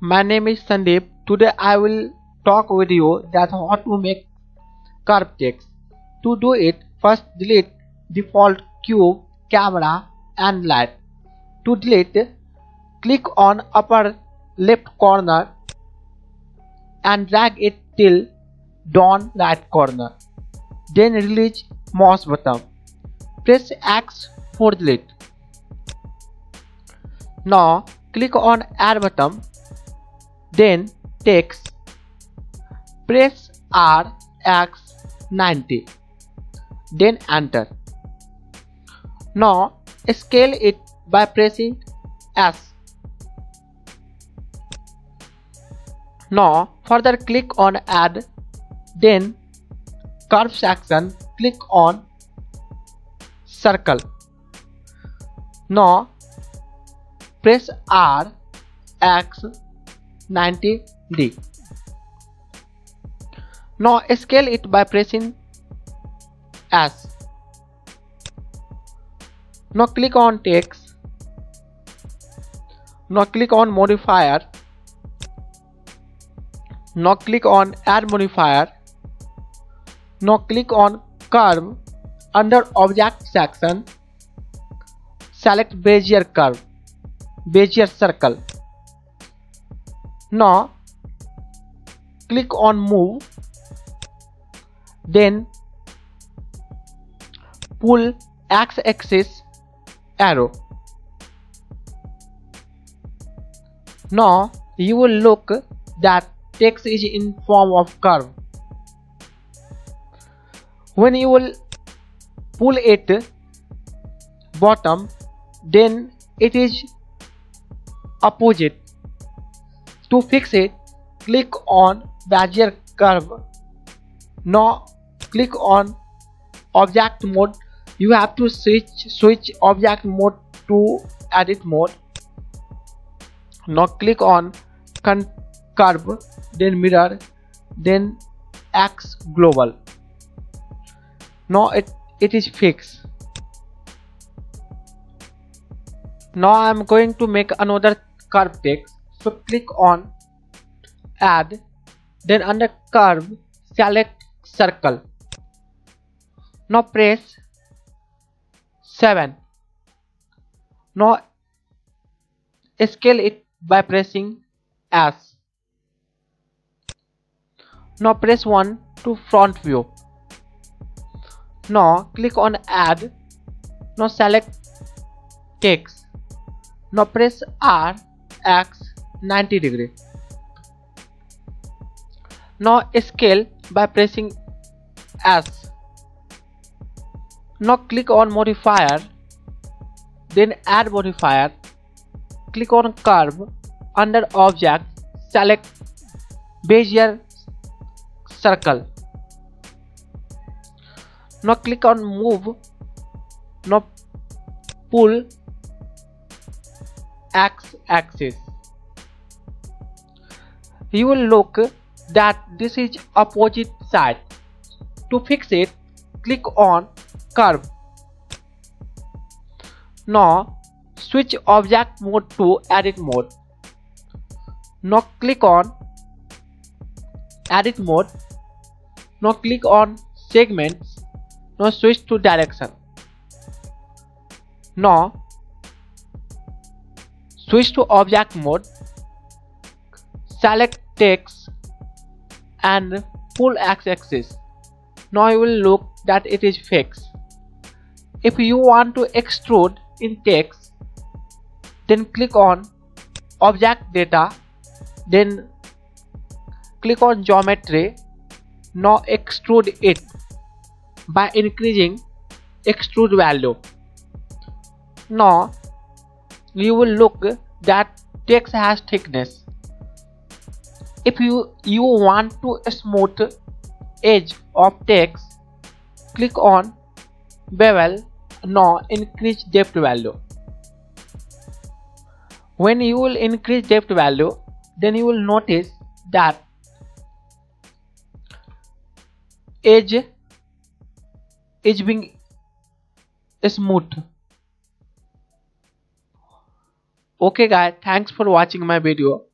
my name is Sandeep. Today I will talk with you that how to make curve text. To do it, first delete default cube, camera and light. To delete, click on upper left corner and drag it till down right corner. Then release mouse button. Press X for delete. Now click on add button then text press R X 90 then enter. Now scale it by pressing S. Now further click on add then curve section click on circle. Now press R X 90D. Now scale it by pressing S. Now click on text. Now click on modifier. Now click on add modifier. Now click on curve under object section. Select Bezier curve, Bezier circle. Now click on move then pull x-axis arrow. Now you will look that text is in form of curve. When you will pull it bottom then it is opposite to fix it, click on Bezier curve. Now click on object mode. You have to switch switch object mode to edit mode. Now click on curve, then mirror, then X global. Now it it is fixed. Now I am going to make another curve text click on add then under curve select circle. Now press 7 now scale it by pressing S. Now press 1 to front view. Now click on add. Now select text. Now press R X 90 degree. Now scale by pressing S. Now click on modifier, then add modifier, click on curve, under object, select Bezier circle. Now click on move, now pull X axis you will look that this is opposite side. To fix it click on curve. Now switch object mode to edit mode. Now click on edit mode. Now click on segments. Now switch to direction. Now switch to object mode. Select text and pull x-axis. Now you will look that it is fixed. If you want to extrude in text then click on object data then click on geometry. Now extrude it by increasing extrude value. Now you will look that text has thickness if you you want to smooth edge of text click on bevel now increase depth value. When you will increase depth value then you will notice that edge is being smooth. Okay guys thanks for watching my video